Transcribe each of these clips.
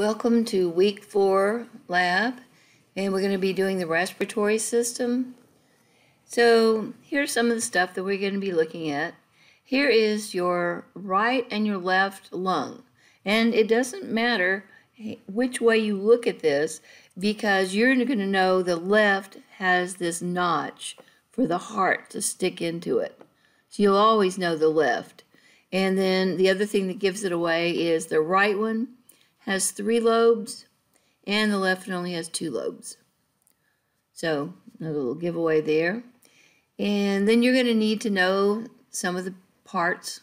Welcome to week four lab, and we're going to be doing the respiratory system. So here's some of the stuff that we're going to be looking at. Here is your right and your left lung, and it doesn't matter which way you look at this because you're going to know the left has this notch for the heart to stick into it. So you'll always know the left. And then the other thing that gives it away is the right one has three lobes and the left one only has two lobes. So another little giveaway there. And then you're going to need to know some of the parts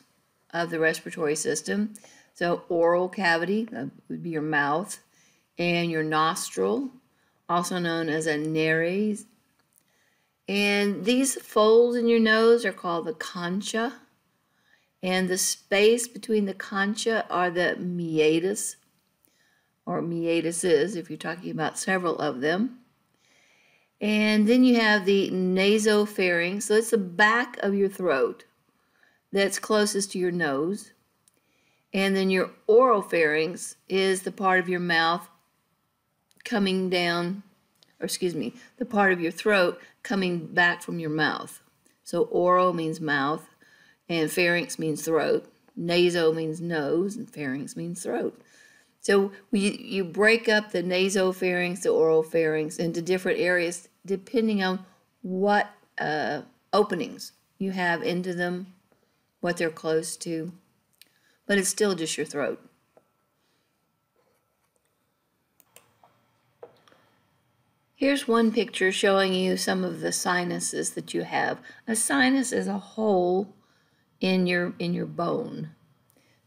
of the respiratory system. So oral cavity would be your mouth and your nostril, also known as a nares. And these folds in your nose are called the concha. And the space between the concha are the meatus or meatuses if you're talking about several of them. And then you have the nasopharynx, so it's the back of your throat that's closest to your nose. And then your oropharynx is the part of your mouth coming down, or excuse me, the part of your throat coming back from your mouth. So oral means mouth, and pharynx means throat. Naso means nose, and pharynx means throat. So we, you break up the nasopharynx, the oral pharynx into different areas depending on what uh, openings you have into them, what they're close to. But it's still just your throat. Here's one picture showing you some of the sinuses that you have. A sinus is a hole in your in your bone.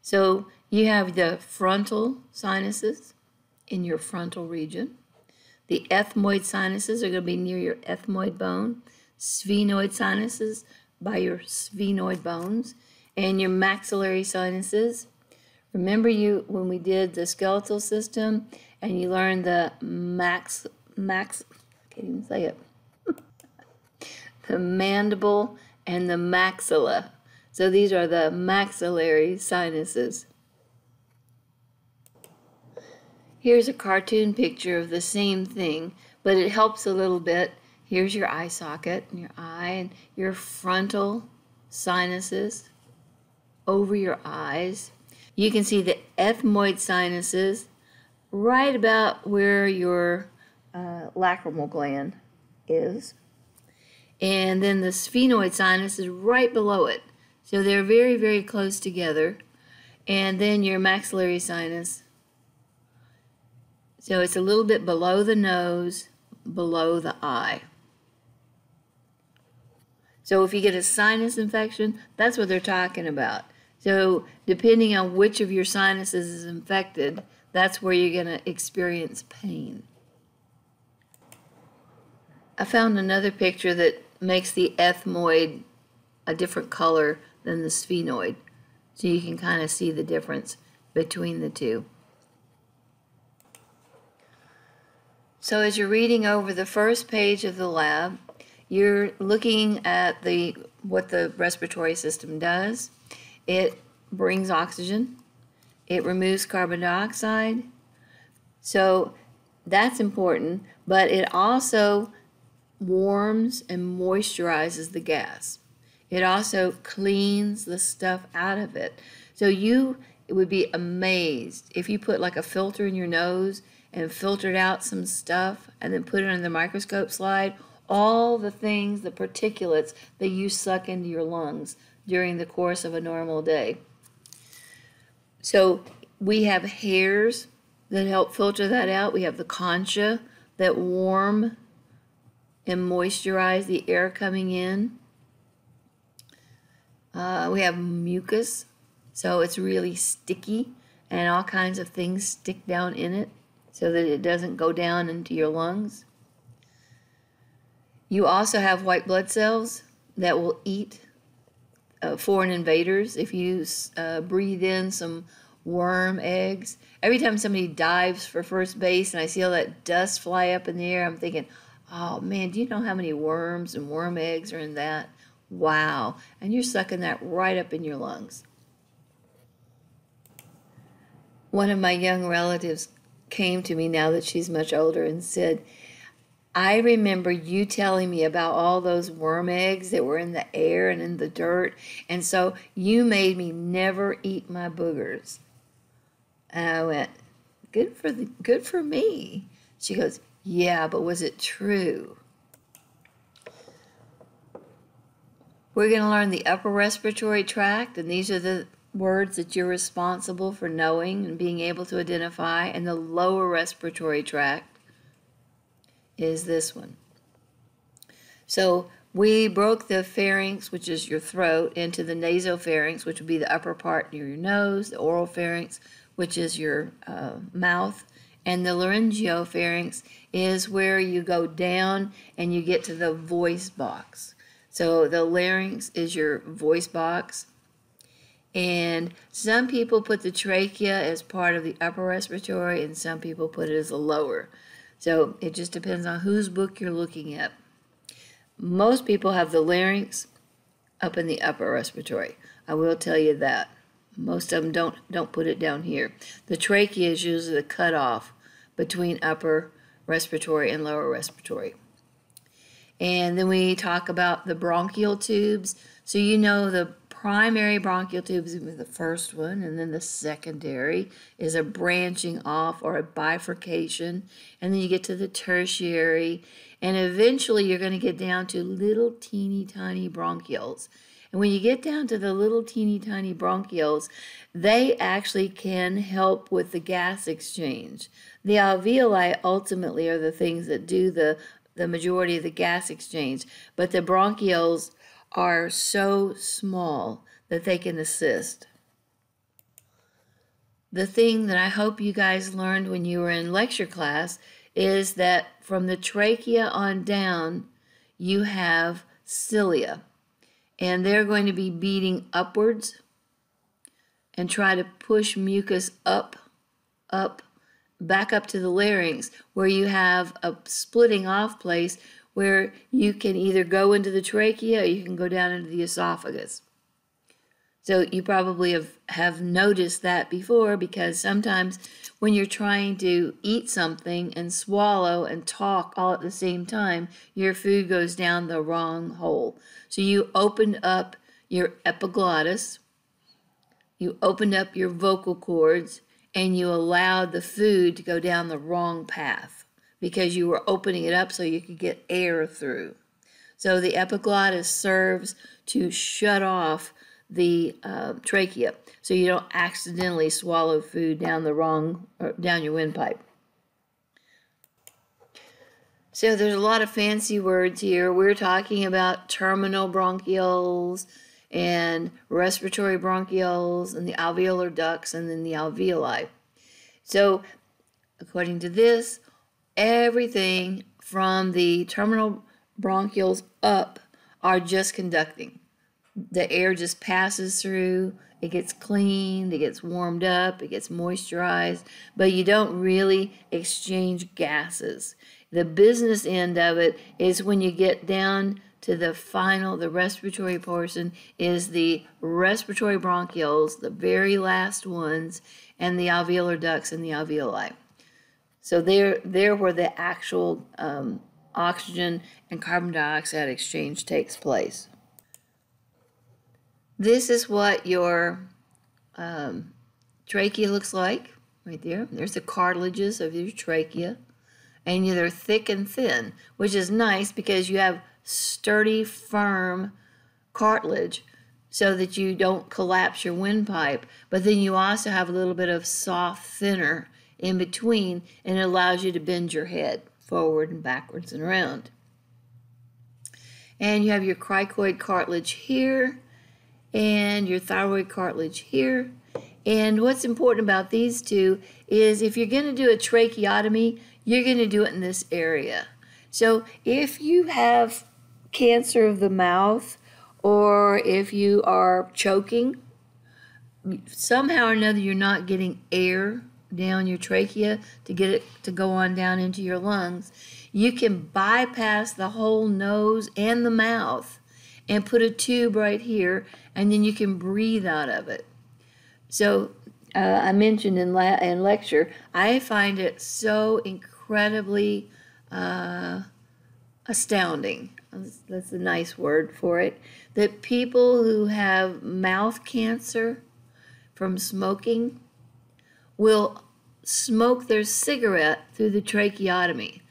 So you have the frontal sinuses in your frontal region. The ethmoid sinuses are going to be near your ethmoid bone. Sphenoid sinuses by your sphenoid bones. And your maxillary sinuses. Remember you when we did the skeletal system and you learned the max, max, I can't even say it, the mandible and the maxilla. So these are the maxillary sinuses. Here's a cartoon picture of the same thing, but it helps a little bit. Here's your eye socket and your eye and your frontal sinuses over your eyes. You can see the ethmoid sinuses right about where your uh, lacrimal gland is. And then the sphenoid sinus is right below it. So they're very, very close together. And then your maxillary sinus so it's a little bit below the nose, below the eye. So if you get a sinus infection, that's what they're talking about. So depending on which of your sinuses is infected, that's where you're going to experience pain. I found another picture that makes the ethmoid a different color than the sphenoid. So you can kind of see the difference between the two. So as you're reading over the first page of the lab, you're looking at the what the respiratory system does. It brings oxygen. It removes carbon dioxide. So that's important, but it also warms and moisturizes the gas. It also cleans the stuff out of it. So you would be amazed if you put like a filter in your nose and filtered out some stuff and then put it on the microscope slide, all the things, the particulates that you suck into your lungs during the course of a normal day. So we have hairs that help filter that out. We have the concha that warm and moisturize the air coming in. Uh, we have mucus, so it's really sticky and all kinds of things stick down in it so that it doesn't go down into your lungs. You also have white blood cells that will eat uh, foreign invaders. If you uh, breathe in some worm eggs, every time somebody dives for first base and I see all that dust fly up in the air, I'm thinking, oh man, do you know how many worms and worm eggs are in that? Wow. And you're sucking that right up in your lungs. One of my young relatives came to me now that she's much older and said, I remember you telling me about all those worm eggs that were in the air and in the dirt. And so you made me never eat my boogers. And I went, good for the, good for me. She goes, yeah, but was it true? We're going to learn the upper respiratory tract, and these are the words that you're responsible for knowing and being able to identify. And the lower respiratory tract is this one. So we broke the pharynx, which is your throat, into the nasopharynx, which would be the upper part near your nose, the oral pharynx, which is your uh, mouth, and the laryngopharynx is where you go down and you get to the voice box. So the larynx is your voice box. And some people put the trachea as part of the upper respiratory, and some people put it as a lower. So it just depends on whose book you're looking at. Most people have the larynx up in the upper respiratory. I will tell you that. Most of them don't don't put it down here. The trachea is usually the cutoff between upper respiratory and lower respiratory. And then we talk about the bronchial tubes. So you know the primary bronchial tube is the first one, and then the secondary is a branching off or a bifurcation, and then you get to the tertiary, and eventually you're going to get down to little teeny tiny bronchioles. And when you get down to the little teeny tiny bronchioles, they actually can help with the gas exchange. The alveoli ultimately are the things that do the, the majority of the gas exchange, but the bronchioles are so small that they can assist. The thing that I hope you guys learned when you were in lecture class is that from the trachea on down, you have cilia, and they're going to be beating upwards and try to push mucus up, up, back up to the larynx, where you have a splitting off place where you can either go into the trachea or you can go down into the esophagus. So you probably have, have noticed that before because sometimes when you're trying to eat something and swallow and talk all at the same time, your food goes down the wrong hole. So you opened up your epiglottis, you opened up your vocal cords, and you allowed the food to go down the wrong path because you were opening it up so you could get air through. So the epiglottis serves to shut off the uh, trachea so you don't accidentally swallow food down the wrong, down your windpipe. So there's a lot of fancy words here. We're talking about terminal bronchioles and respiratory bronchioles and the alveolar ducts and then the alveoli. So according to this, everything from the terminal bronchioles up are just conducting. The air just passes through, it gets cleaned, it gets warmed up, it gets moisturized, but you don't really exchange gases. The business end of it is when you get down to the final, the respiratory portion, is the respiratory bronchioles, the very last ones, and the alveolar ducts and the alveoli. So they're, they're where the actual um, oxygen and carbon dioxide exchange takes place. This is what your um, trachea looks like right there. There's the cartilages of your trachea. And they're thick and thin, which is nice because you have sturdy, firm cartilage so that you don't collapse your windpipe. But then you also have a little bit of soft, thinner in between and it allows you to bend your head forward and backwards and around. And you have your cricoid cartilage here and your thyroid cartilage here. And what's important about these two is if you're going to do a tracheotomy, you're going to do it in this area. So if you have cancer of the mouth or if you are choking, somehow or another you're not getting air down your trachea to get it to go on down into your lungs, you can bypass the whole nose and the mouth and put a tube right here, and then you can breathe out of it. So uh, I mentioned in, la- in lecture, I find it so incredibly uh, astounding. That's a nice word for it. That people who have mouth cancer from smoking will smoke their cigarette through the tracheotomy,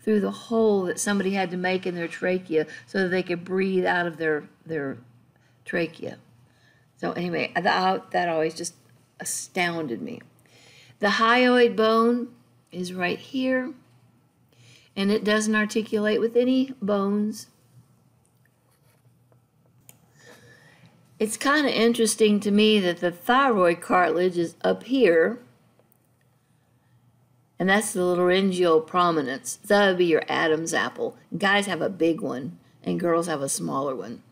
through the hole that somebody had to make in their trachea so that they could breathe out of their, their trachea. So anyway, that, that always just astounded me. The hyoid bone is right here, and it doesn't articulate with any bones. It's kind of interesting to me that the thyroid cartilage is up here, and that's the laryngeal prominence. That would be your Adam's apple. Guys have a big one, and girls have a smaller one.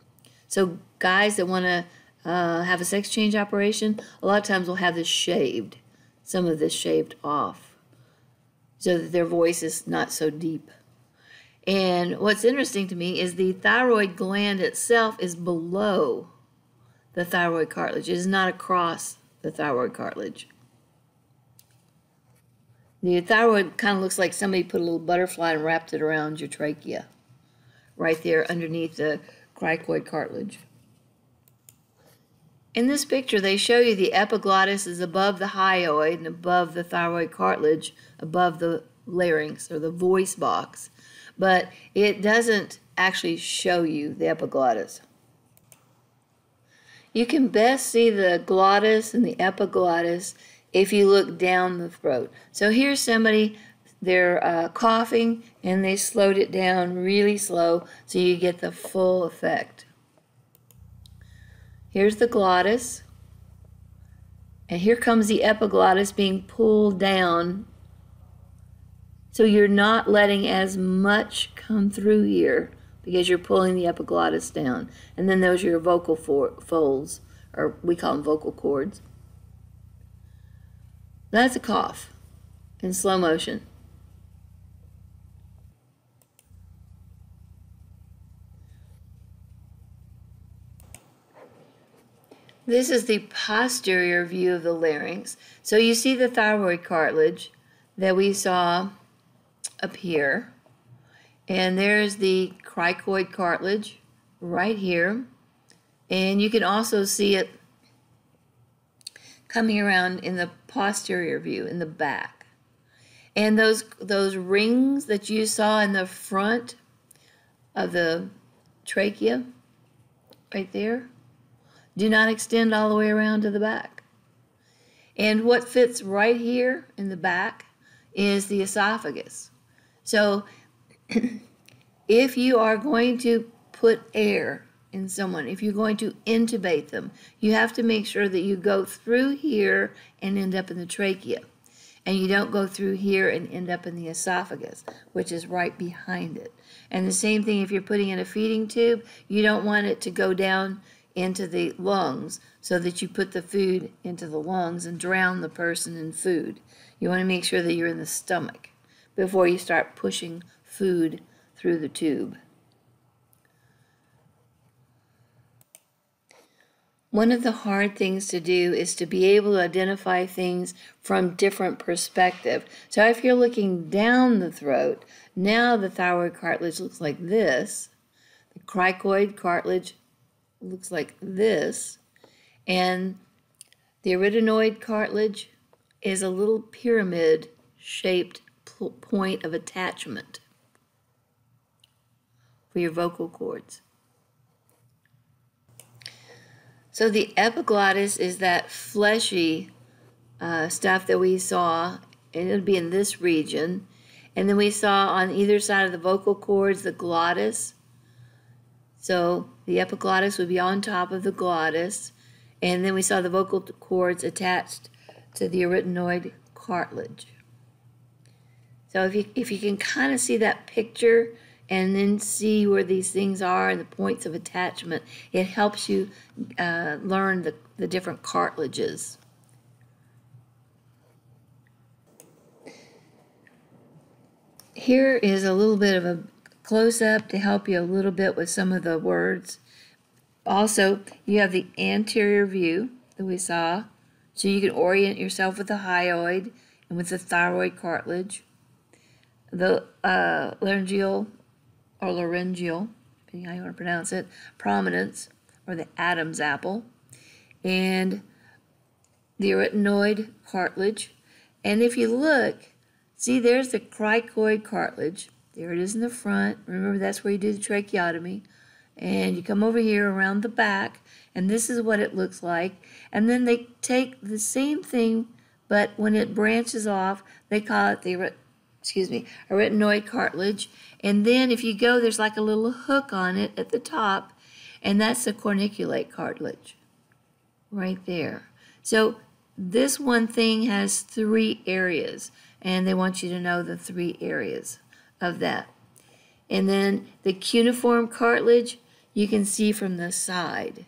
So guys that want to uh, have a sex change operation, a lot of times will have this shaved, some of this shaved off, so that their voice is not so deep. And what's interesting to me is the thyroid gland itself is below the thyroid cartilage. It is not across the thyroid cartilage. The thyroid kind of looks like somebody put a little butterfly and wrapped it around your trachea, right there underneath the cricoid cartilage. In this picture, they show you the epiglottis is above the hyoid and above the thyroid cartilage, above the larynx or the voice box, but it doesn't actually show you the epiglottis. You can best see the glottis and the epiglottis if you look down the throat. So here's somebody, they're uh, coughing and they slowed it down really slow so you get the full effect. Here's the glottis. And here comes the epiglottis being pulled down. So you're not letting as much come through here because you're pulling the epiglottis down. And then those are your vocal folds, or we call them vocal cords. That's a cough in slow motion. This is the posterior view of the larynx. So you see the thyroid cartilage that we saw up here. And there's the cricoid cartilage right here. And you can also see it coming around in the posterior view, in the back. And those, those rings that you saw in the front of the trachea, right there, do not extend all the way around to the back. And what fits right here in the back is the esophagus. So if you are going to put air in someone, if you're going to intubate them, you have to make sure that you go through here and end up in the trachea. And you don't go through here and end up in the esophagus, which is right behind it. And the same thing if you're putting in a feeding tube, you don't want it to go down into the lungs so that you put the food into the lungs and drown the person in food. You want to make sure that you're in the stomach before you start pushing food through the tube. One of the hard things to do is to be able to identify things from different perspective. So if you're looking down the throat, now the thyroid cartilage looks like this. The cricoid cartilage looks like this. And the arytenoid cartilage is a little pyramid shaped point of attachment for your vocal cords. So the epiglottis is that fleshy uh, stuff that we saw, and it'll be in this region. And then we saw on either side of the vocal cords the glottis. So the epiglottis would be on top of the glottis. And then we saw the vocal cords attached to the arytenoid cartilage. So if you, if you can kind of see that picture and then see where these things are and the points of attachment, it helps you uh, learn the, the different cartilages. Here is a little bit of a close-up to help you a little bit with some of the words. Also, you have the anterior view that we saw So you can orient yourself with the hyoid and with the thyroid cartilage, the uh, laryngeal or laryngeal, depending how you want to pronounce it, prominence or the Adam's apple, and the arytenoid cartilage. And if you look, see there's the cricoid cartilage. There it is in the front. Remember that's where you do the tracheotomy. And you come over here around the back, and this is what it looks like. And then they take the same thing, but when it branches off, they call it the excuse me, arytenoid cartilage. And then if you go, there's like a little hook on it at the top, and that's the corniculate cartilage right there. So this one thing has three areas, and they want you to know the three areas of that. And then the cuneiform cartilage, you can see from the side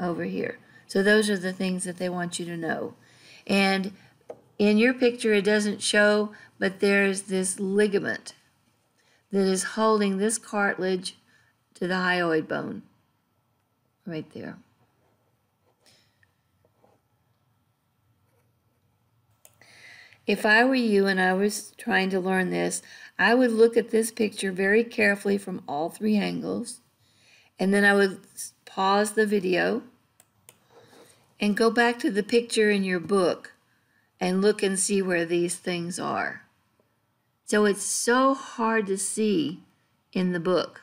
over here. So those are the things that they want you to know. And in your picture, it doesn't show, but there's this ligament that is holding this cartilage to the hyoid bone right there. If I were you and I was trying to learn this, I would look at this picture very carefully from all three angles, and then I would pause the video and go back to the picture in your book and look and see where these things are. So it's so hard to see in the book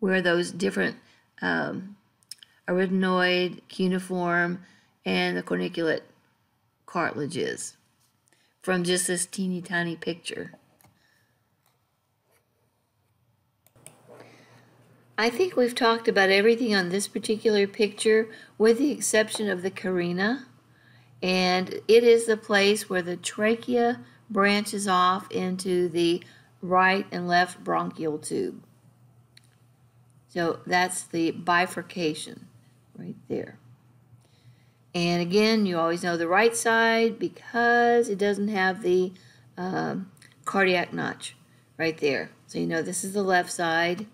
where those different um, arytenoid, cuneiform, and the corniculate cartilage is from just this teeny tiny picture. I think we've talked about everything on this particular picture with the exception of the carina. And it is the place where the trachea branches off into the right and left bronchial tube. So that's the bifurcation right there. And again, you always know the right side because it doesn't have the um, cardiac notch right there. So you know this is the left side.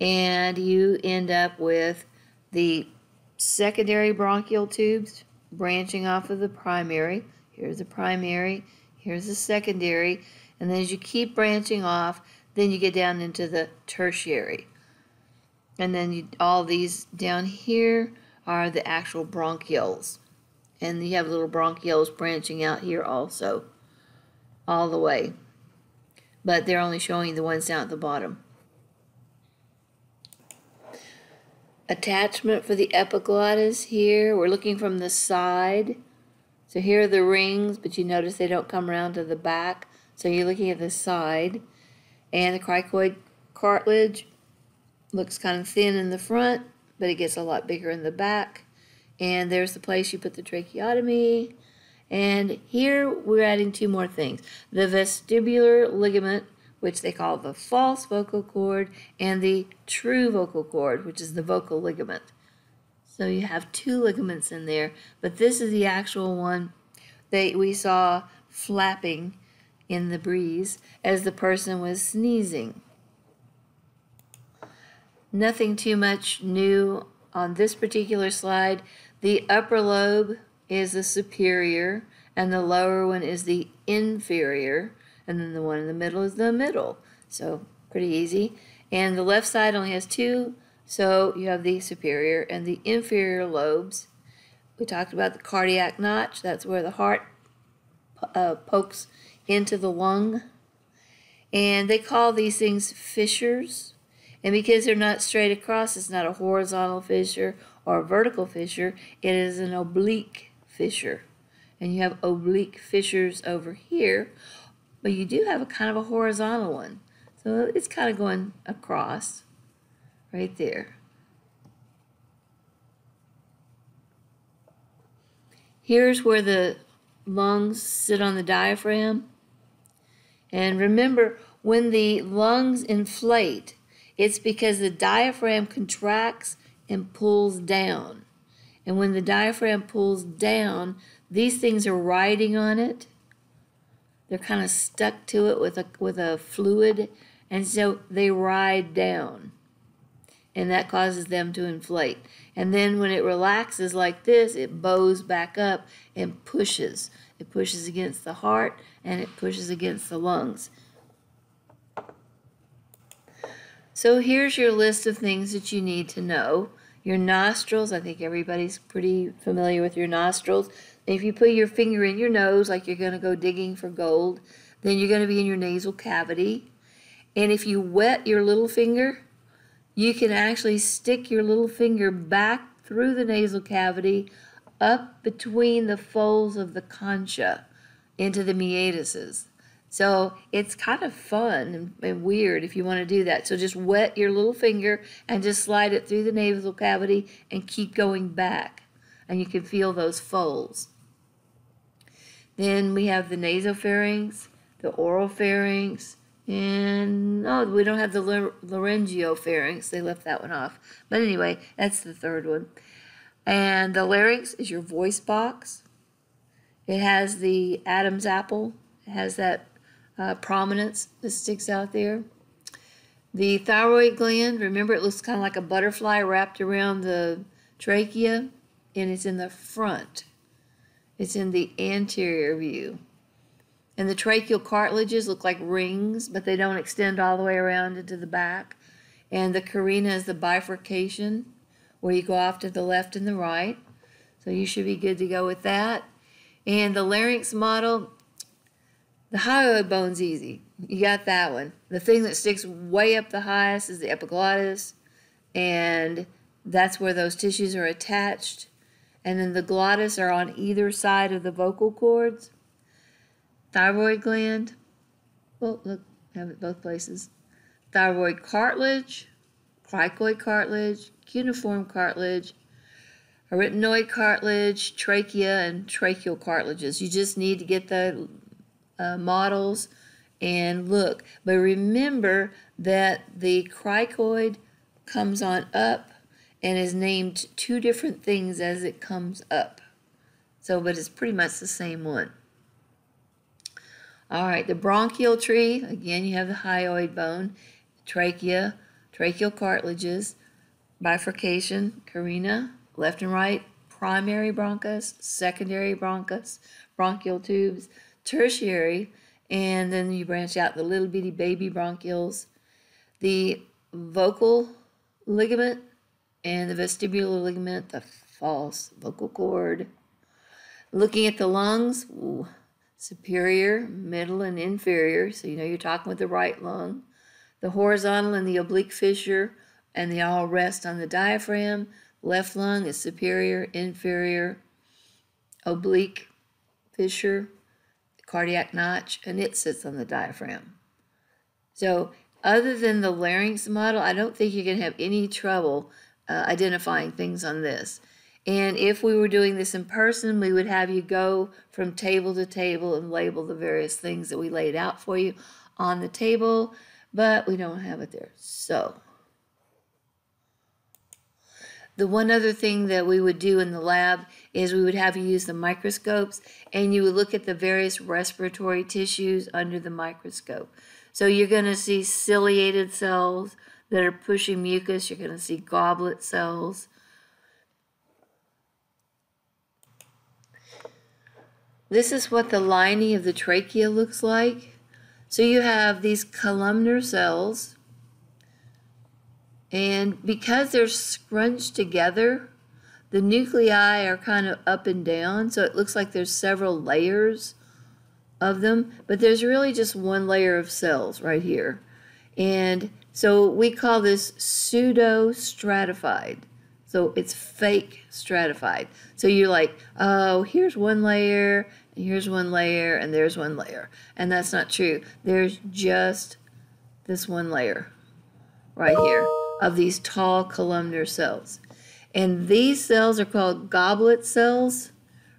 And you end up with the secondary bronchial tubes branching off of the primary. Here's the primary, here's the secondary. And then as you keep branching off, then you get down into the tertiary. And then you, all these down here are the actual bronchioles. And you have little bronchioles branching out here also, all the way. But they're only showing the ones down at the bottom. Attachment for the epiglottis here. We're looking from the side. So here are the rings, but you notice they don't come around to the back. So you're looking at the side. And the cricoid cartilage looks kind of thin in the front but it gets a lot bigger in the back. And there's the place you put the tracheotomy. And here we're adding two more things. The vestibular ligament, which they call the false vocal cord, and the true vocal cord, which is the vocal ligament. So you have two ligaments in there, but this is the actual one that we saw flapping in the breeze as the person was sneezing. Nothing too much new on this particular slide. The upper lobe is the superior and the lower one is the inferior and then the one in the middle is the middle. So pretty easy. And the left side only has two, so you have the superior and the inferior lobes. We talked about the cardiac notch. That's where the heart uh, pokes into the lung. And they call these things fissures. And because they're not straight across, it's not a horizontal fissure or a vertical fissure, it is an oblique fissure. And you have oblique fissures over here, but you do have a kind of a horizontal one. So it's kind of going across right there. Here's where the lungs sit on the diaphragm. And remember, when the lungs inflate, it's because the diaphragm contracts and pulls down. And when the diaphragm pulls down, these things are riding on it. They're kind of stuck to it with a, with a fluid, and so they ride down. and that causes them to inflate. And then when it relaxes like this, it bows back up and pushes. It pushes against the heart and it pushes against the lungs. So here's your list of things that you need to know. Your nostrils, I think everybody's pretty familiar with your nostrils. If you put your finger in your nose like you're going to go digging for gold, then you're going to be in your nasal cavity. And if you wet your little finger, you can actually stick your little finger back through the nasal cavity up between the folds of the concha into the meatuses. So it's kind of fun and, and, weird if you want to do that. So just wet your little finger and just slide it through the nasal cavity and keep going back. And you can feel those folds. Then we have the nasopharynx, the oropharynx, and oh, we don't have the laryngopharynx. They left that one off. But anyway, that's the third one. And the larynx is your voice box. It has the Adam's apple. It has that uh, prominence that sticks out there. The thyroid gland, remember it looks kind of like a butterfly wrapped around the trachea, and it's in the front. It's in the anterior view. And the tracheal cartilages look like rings, but they don't extend all the way around into the back. And the carina is the bifurcation where you go off to the left and the right. So you should be good to go with that. And the larynx model, the hyoid bone's easy. You got that one. The thing that sticks way up the highest is the epiglottis, and that's where those tissues are attached. And then the glottis are on either side of the vocal cords thyroid gland. Well, look, have it both places. Thyroid cartilage, cricoid cartilage, cuneiform cartilage, arytenoid cartilage, trachea, and tracheal cartilages. You just need to get the uh, models and look. But remember that the cricoid comes on up and is named two different things as it comes up. So, but it's pretty much the same one. All right, the bronchial tree, again, you have the hyoid bone, trachea, tracheal cartilages, bifurcation, carina, left and right, primary bronchus, secondary bronchus, bronchial tubes, tertiary, and then you branch out the little bitty baby bronchioles, the vocal ligament, and the vestibular ligament, the false vocal cord. Looking at the lungs, ooh, superior, middle, and inferior. So you know you're talking with the right lung. The horizontal and the oblique fissure, and they all rest on the diaphragm. Left lung is superior, inferior, oblique fissure, cardiac notch, and it sits on the diaphragm. So other than the larynx model, I don't think you're going to have any trouble uh, identifying things on this. And if we were doing this in person, we would have you go from table to table and label the various things that we laid out for you on the table, but we don't have it there. So, the one other thing that we would do in the lab is we would have you use the microscopes and you would look at the various respiratory tissues under the microscope. So you're going to see ciliated cells that are pushing mucus. You're going to see goblet cells. This is what the lining of the trachea looks like. So you have these columnar cells, and because they're scrunched together, the nuclei are kind of up and down, so it looks like there's several layers of them, but there's really just one layer of cells right here. And so we call this pseudo stratified. So it's fake stratified. So you're like, oh, here's one layer, and here's one layer, and there's one layer. And that's not true. There's just this one layer right here of these tall columnar cells. And these cells are called goblet cells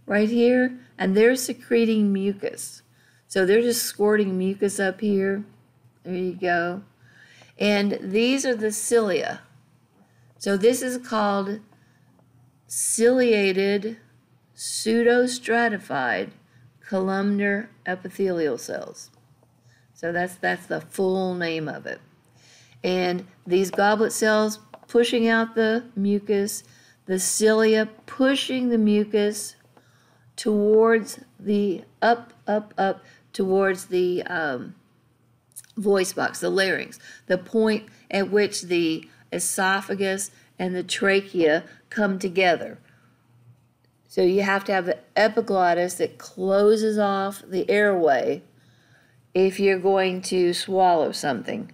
right here, and they're secreting mucus. So they're just squirting mucus up here. There you go. And these are the cilia. So this is called ciliated pseudostratified columnar epithelial cells. So that's that's the full name of it. And these goblet cells pushing out the mucus, the cilia pushing the mucus towards the up, up, up towards the um, voice box, the larynx, the point at which the esophagus and the trachea come together. So you have to have the epiglottis that closes off the airway if you're going to swallow something.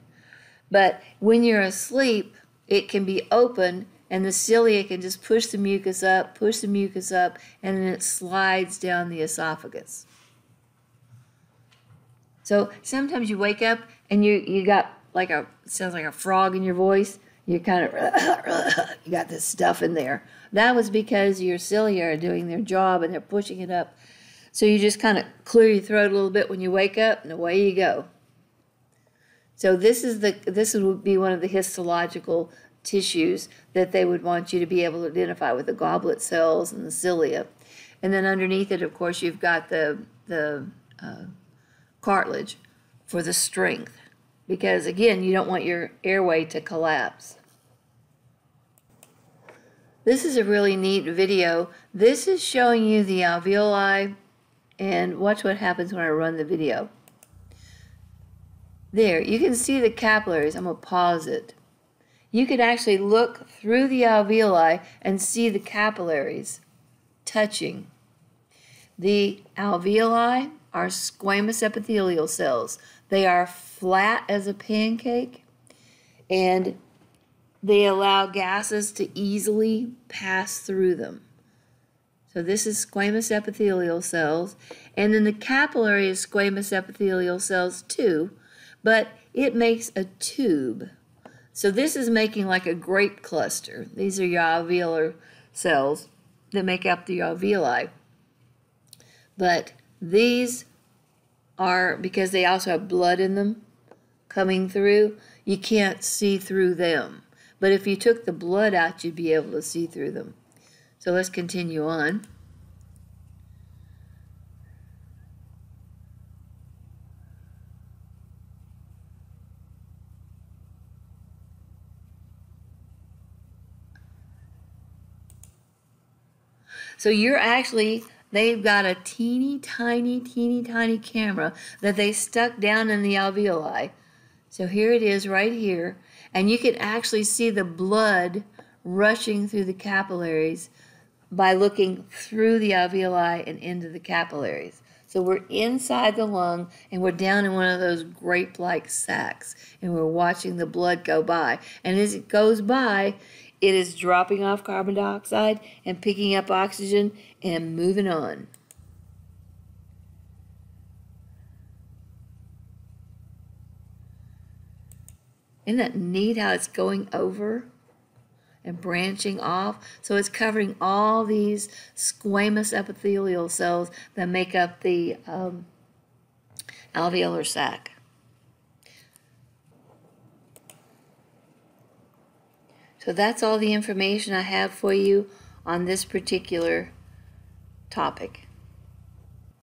But when you're asleep, it can be open and the cilia can just push the mucus up, push the mucus up, and then it slides down the esophagus. So sometimes you wake up and you you got like a sounds like a frog in your voice. You kind of you got this stuff in there. That was because your cilia are doing their job and they're pushing it up. So you just kind of clear your throat a little bit when you wake up, and away you go. So this is the this would be one of the histological tissues that they would want you to be able to identify with the goblet cells and the cilia. And then underneath it, of course, you've got the the uh, cartilage for the strength because again you don't want your airway to collapse. This is a really neat video. This is showing you the alveoli and watch what happens when I run the video. There, you can see the capillaries. I'm going to pause it. You can actually look through the alveoli and see the capillaries touching. The alveoli are squamous epithelial cells. They are flat as a pancake and they allow gases to easily pass through them. So this is squamous epithelial cells, and then the capillary is squamous epithelial cells too, but it makes a tube. So this is making like a grape cluster. These are your alveolar cells that make up the alveoli. But these are, because they also have blood in them coming through, you can't see through them. But if you took the blood out, you'd be able to see through them. So let's continue on. So you're actually They've got a teeny tiny, teeny tiny camera that they stuck down in the alveoli. So here it is right here. And you can actually see the blood rushing through the capillaries by looking through the alveoli and into the capillaries. So we're inside the lung and we're down in one of those grape-like sacs and we're watching the blood go by. And as it goes by, it is dropping off carbon dioxide and picking up oxygen and moving on. Isn't that neat how it's going over and branching off? So it's covering all these squamous epithelial cells that make up the um, alveolar sac. So that's all the information I have for you on this particular topic.